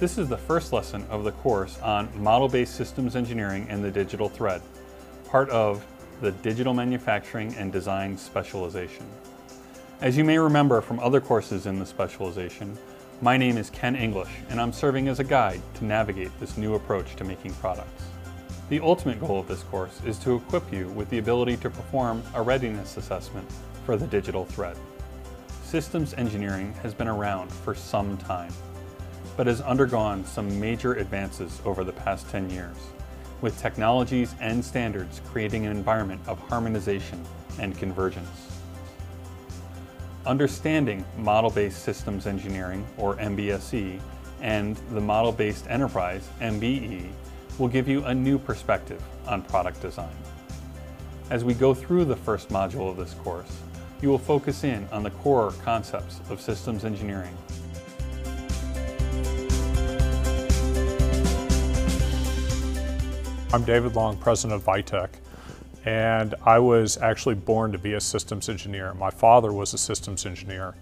This is the first lesson of the course on Model-Based Systems Engineering and the Digital Thread, part of the Digital Manufacturing and Design Specialization. As you may remember from other courses in the specialization, my name is Ken English and I'm serving as a guide to navigate this new approach to making products. The ultimate goal of this course is to equip you with the ability to perform a readiness assessment for the digital thread. Systems engineering has been around for some time, but has undergone some major advances over the past 10 years, with technologies and standards creating an environment of harmonization and convergence. Understanding Model-Based Systems Engineering, or MBSE, and the Model-Based Enterprise, MBE, will give you a new perspective on product design. As we go through the first module of this course, you will focus in on the core concepts of systems engineering. I'm David Long, president of Vitech, And I was actually born to be a systems engineer. My father was a systems engineer.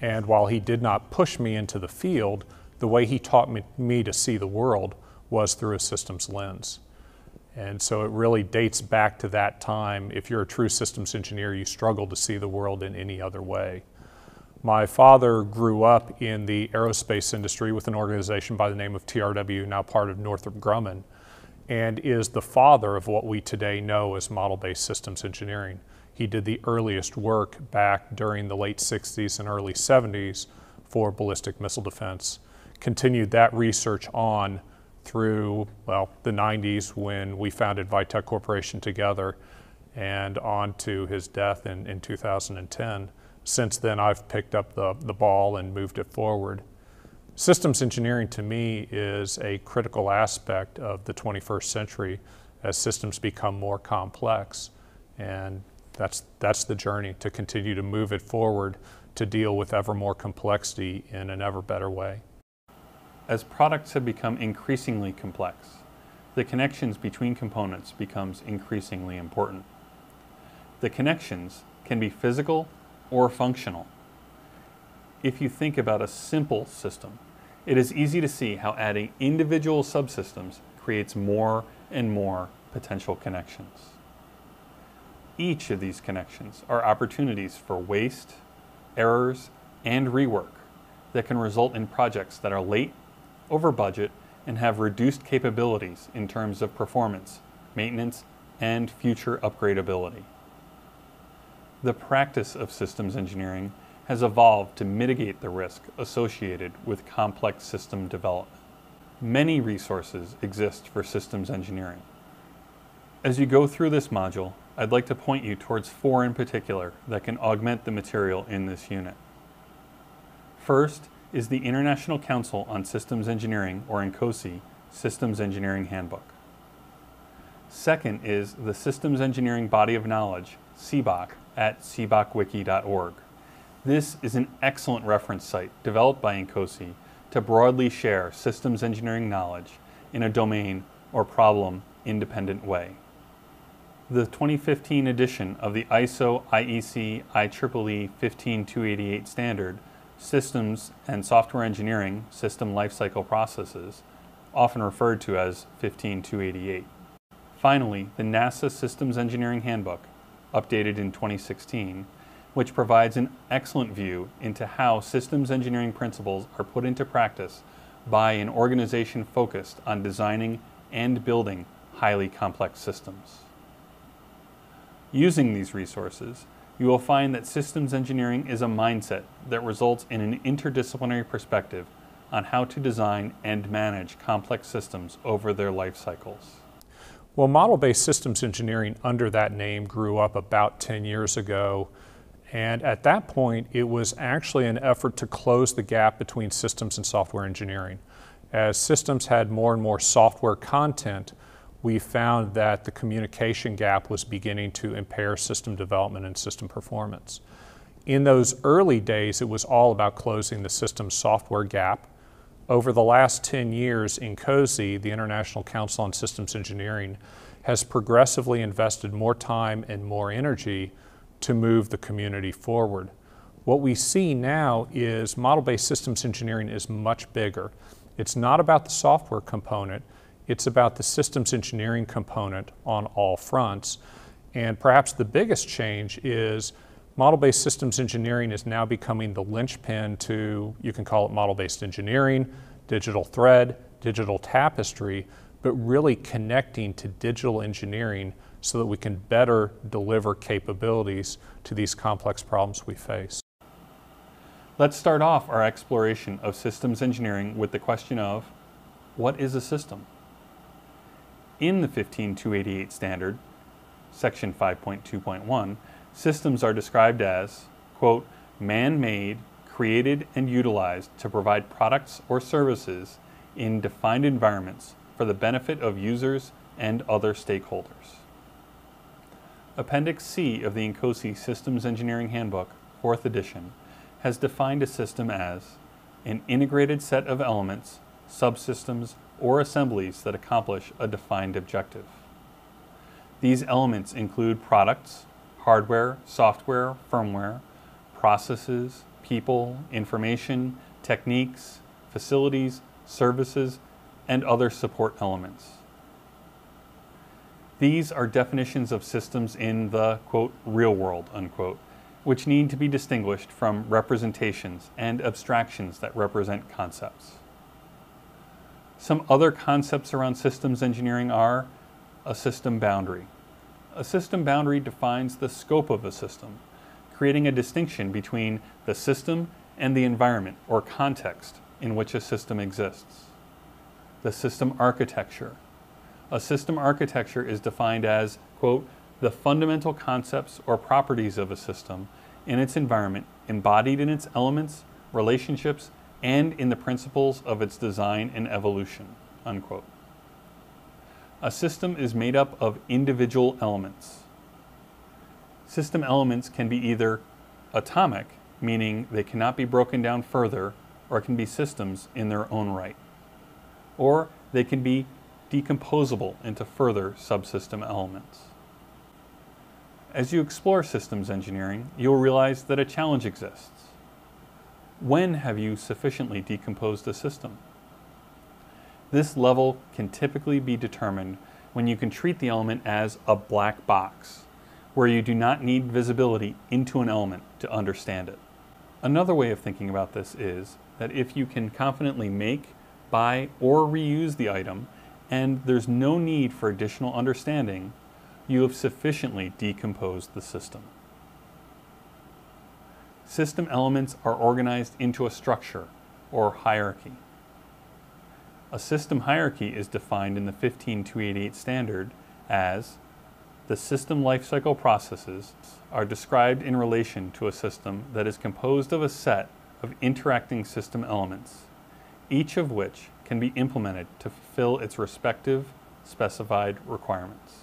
And while he did not push me into the field, the way he taught me, me to see the world was through a systems lens. And so it really dates back to that time. If you're a true systems engineer, you struggle to see the world in any other way. My father grew up in the aerospace industry with an organization by the name of TRW, now part of Northrop Grumman and is the father of what we today know as model-based systems engineering. He did the earliest work back during the late 60s and early 70s for ballistic missile defense. Continued that research on through, well, the 90s when we founded Vitech Corporation together and on to his death in, in 2010. Since then, I've picked up the, the ball and moved it forward. Systems engineering to me is a critical aspect of the 21st century as systems become more complex. And that's, that's the journey to continue to move it forward to deal with ever more complexity in an ever better way. As products have become increasingly complex, the connections between components becomes increasingly important. The connections can be physical or functional. If you think about a simple system, it is easy to see how adding individual subsystems creates more and more potential connections. Each of these connections are opportunities for waste, errors, and rework that can result in projects that are late, over budget, and have reduced capabilities in terms of performance, maintenance, and future upgradability. The practice of systems engineering has evolved to mitigate the risk associated with complex system development. Many resources exist for systems engineering. As you go through this module, I'd like to point you towards four in particular that can augment the material in this unit. First is the International Council on Systems Engineering, or INCOSE, Systems Engineering Handbook. Second is the Systems Engineering Body of Knowledge, SEBOK, at sebokwiki.org. This is an excellent reference site developed by INCOSE to broadly share systems engineering knowledge in a domain or problem independent way. The 2015 edition of the ISO IEC IEEE 15288 standard, Systems and Software Engineering System Lifecycle Processes, often referred to as 15288. Finally, the NASA Systems Engineering Handbook, updated in 2016, which provides an excellent view into how systems engineering principles are put into practice by an organization focused on designing and building highly complex systems. Using these resources, you will find that systems engineering is a mindset that results in an interdisciplinary perspective on how to design and manage complex systems over their life cycles. Well, model-based systems engineering under that name grew up about 10 years ago and at that point, it was actually an effort to close the gap between systems and software engineering. As systems had more and more software content, we found that the communication gap was beginning to impair system development and system performance. In those early days, it was all about closing the system software gap. Over the last 10 years, INCOSE, the International Council on Systems Engineering, has progressively invested more time and more energy to move the community forward. What we see now is model-based systems engineering is much bigger. It's not about the software component, it's about the systems engineering component on all fronts. And perhaps the biggest change is model based systems engineering is now becoming the linchpin to, you can call it model based engineering, digital thread, digital tapestry, but really connecting to digital engineering so that we can better deliver capabilities to these complex problems we face. Let's start off our exploration of systems engineering with the question of what is a system? In the 15288 standard, section 5.2.1, systems are described as, quote, man-made, created, and utilized to provide products or services in defined environments for the benefit of users and other stakeholders. Appendix C of the INCOSE Systems Engineering Handbook, 4th edition, has defined a system as an integrated set of elements, subsystems, or assemblies that accomplish a defined objective. These elements include products, hardware, software, firmware, processes, people, information, techniques, facilities, services, and other support elements. These are definitions of systems in the, quote, real world, unquote, which need to be distinguished from representations and abstractions that represent concepts. Some other concepts around systems engineering are a system boundary. A system boundary defines the scope of a system, creating a distinction between the system and the environment or context in which a system exists. The system architecture. A system architecture is defined as, quote, the fundamental concepts or properties of a system in its environment embodied in its elements, relationships, and in the principles of its design and evolution. Unquote. A system is made up of individual elements. System elements can be either atomic, meaning they cannot be broken down further, or can be systems in their own right. Or they can be decomposable into further subsystem elements. As you explore systems engineering, you'll realize that a challenge exists. When have you sufficiently decomposed a system? This level can typically be determined when you can treat the element as a black box, where you do not need visibility into an element to understand it. Another way of thinking about this is that if you can confidently make, buy, or reuse the item, and there's no need for additional understanding, you have sufficiently decomposed the system. System elements are organized into a structure or hierarchy. A system hierarchy is defined in the 15288 standard as the system lifecycle processes are described in relation to a system that is composed of a set of interacting system elements, each of which can be implemented to fulfill its respective specified requirements.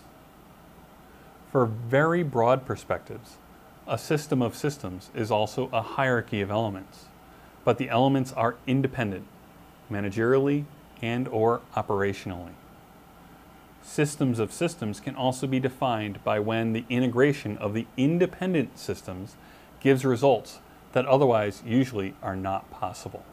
For very broad perspectives, a system of systems is also a hierarchy of elements, but the elements are independent, managerially and or operationally. Systems of systems can also be defined by when the integration of the independent systems gives results that otherwise usually are not possible.